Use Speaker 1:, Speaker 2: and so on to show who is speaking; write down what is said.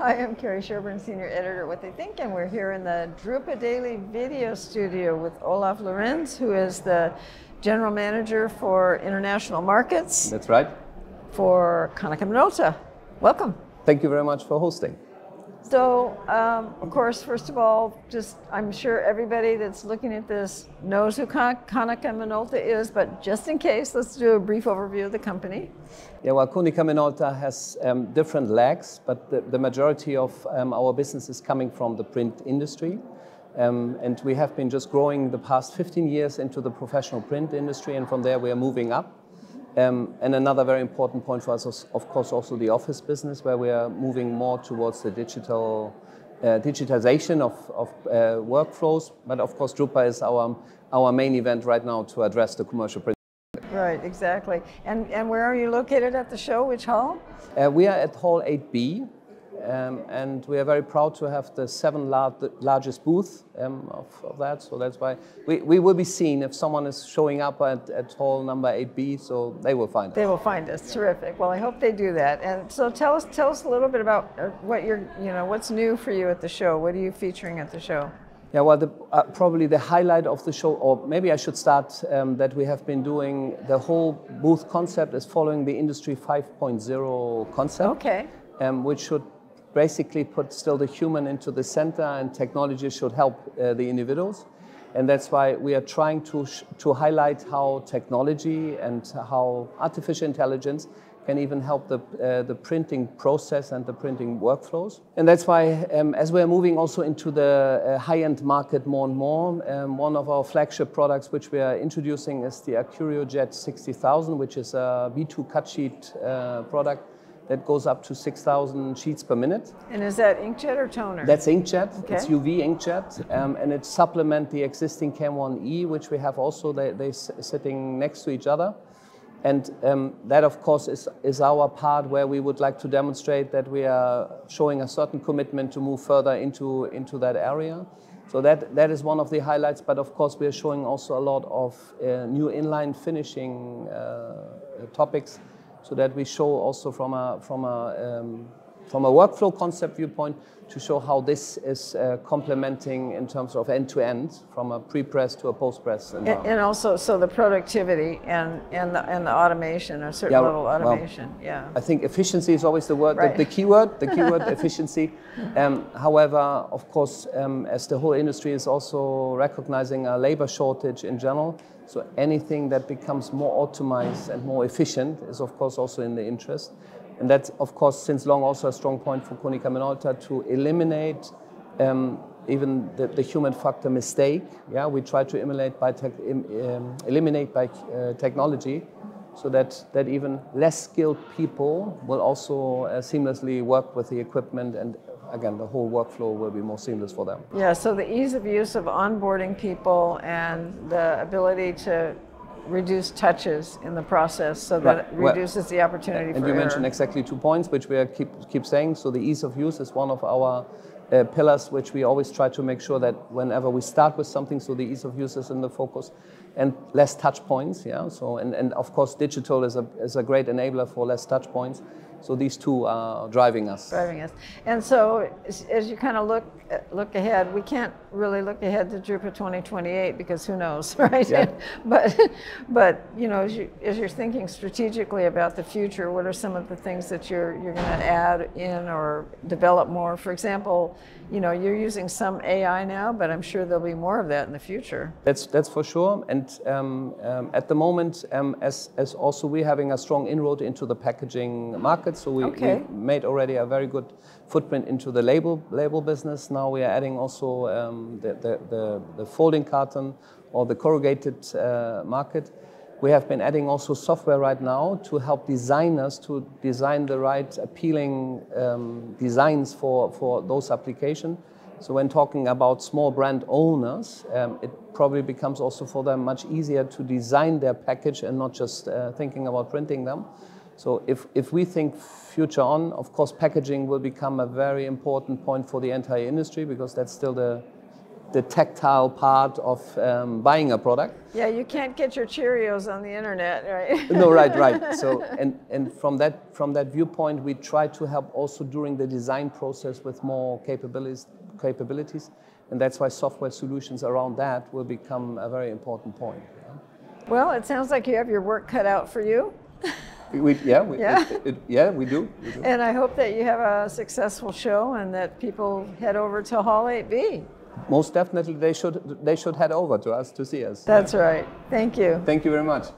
Speaker 1: Hi, I'm Cary Sherburne, Senior Editor at What They Think, and we're here in the Drupa Daily Video Studio with Olaf Lorenz, who is the General Manager for International Markets.
Speaker 2: That's right.
Speaker 1: For Konica Minolta. Welcome.
Speaker 2: Thank you very much for hosting.
Speaker 1: So, um, of course, first of all, just I'm sure everybody that's looking at this knows who Konica Minolta is, but just in case, let's do a brief overview of the company.
Speaker 2: Yeah, well, Konica Minolta has um, different legs, but the, the majority of um, our business is coming from the print industry. Um, and we have been just growing the past 15 years into the professional print industry, and from there we are moving up. Um, and another very important point for us is, of course, also the office business, where we are moving more towards the digital uh, digitization of, of uh, workflows. But of course, Drupa is our, our main event right now to address the commercial.
Speaker 1: Right, exactly. And, and where are you located at the show? Which hall?
Speaker 2: Uh, we are at Hall 8B, um, and we are very proud to have the seven lar largest booth um, of, of, that. So that's why we, we will be seen if someone is showing up at, at hall number 8B, so they will find us.
Speaker 1: They will find us. Terrific. Well, I hope they do that. And so tell us tell us a little bit about uh, what you're, you know, what's new for you at the show. What are you featuring at the show?
Speaker 2: Yeah, well, the, uh, probably the highlight of the show, or maybe I should start um, that we have been doing the whole booth concept is following the Industry 5.0 concept.
Speaker 1: Okay.
Speaker 2: Um, which should basically put still the human into the center and technology should help uh, the individuals. And that's why we are trying to, to highlight how technology and how artificial intelligence can even help the, uh, the printing process and the printing workflows. And that's why, um, as we're moving also into the uh, high-end market more and more, um, one of our flagship products which we are introducing is the AccurioJet 60000, which is a B2 cut sheet uh, product that goes up to 6,000 sheets per minute.
Speaker 1: And is that inkjet or toner?
Speaker 2: That's inkjet. Okay. It's UV inkjet, um, and it supplement the existing KM-1e, which we have also. They they sitting next to each other, and um, that of course is is our part where we would like to demonstrate that we are showing a certain commitment to move further into into that area. So that that is one of the highlights. But of course, we are showing also a lot of uh, new inline finishing uh, topics so that we show also from a, from a, um, from a workflow concept viewpoint to show how this is uh, complementing in terms of end to end from a pre-press to a post-press.
Speaker 1: And, and, also, so the productivity and, and, the, and the automation, a certain yeah, level of automation, well, yeah.
Speaker 2: I think efficiency is always the word, right. the, the keyword, the keyword efficiency. Um, however, of course, um, as the whole industry is also recognizing a labor shortage in general, so anything that becomes more optimized and more efficient is of course also in the interest. And that's, of course, since long also a strong point for Konica Minolta to eliminate um, even the, the, human factor mistake. Yeah, we try to eliminate by, um, eliminate by uh, technology so that, that even less skilled people will also uh, seamlessly work with the equipment and again the whole workflow will be more seamless for them.
Speaker 1: Yeah, so the ease of use of onboarding people and the ability to reduce touches in the process so that right. it reduces well, the opportunity
Speaker 2: and you
Speaker 1: error.
Speaker 2: mentioned exactly two points which we keep keep saying so the ease of use is one of our uh, pillars which we always try to make sure that whenever we start with something so the ease of use is in the focus and less touch points yeah so and, and of course digital is a, is a great enabler for less touch points so these two are driving us.
Speaker 1: Driving us. And so as you kind of look look ahead, we can't really look ahead to Drupa 2028 because who knows, right? Yeah. but but you know, as you as you're thinking strategically about the future, what are some of the things that you're you're going to add in or develop more? For example, you know, you're using some AI now, but I'm sure there'll be more of that in the future.
Speaker 2: That's that's for sure. And um, um, at the moment, um, as as also we're having a strong inroad into the packaging market, so we, okay. we made already a very good footprint into the label label business. Now we are adding also um, the, the, the, the folding carton or the corrugated uh, market. We have been adding also software right now to help designers to design the right appealing um, designs for, for those applications. So when talking about small brand owners, um, it probably becomes also for them much easier to design their package and not just uh, thinking about printing them. So if, if we think future on, of course, packaging will become a very important point for the entire industry because that's still the the tactile part of um, buying a product.
Speaker 1: Yeah, you can't get your Cheerios on the internet, right?
Speaker 2: no, right, right. So, and, and from that from that viewpoint, we try to help also during the design process with more capabilities, capabilities, and that's why software solutions around that will become a very important point.
Speaker 1: Well, it sounds like you have your work cut out for you.
Speaker 2: We, yeah, we,
Speaker 1: Yeah.
Speaker 2: It, it, yeah, we do. we do.
Speaker 1: And I hope that you have a successful show and that people head over to Hall 8B.
Speaker 2: Most definitely, they should they should head over to us to see us.
Speaker 1: That's right. Thank you.
Speaker 2: Thank you very much.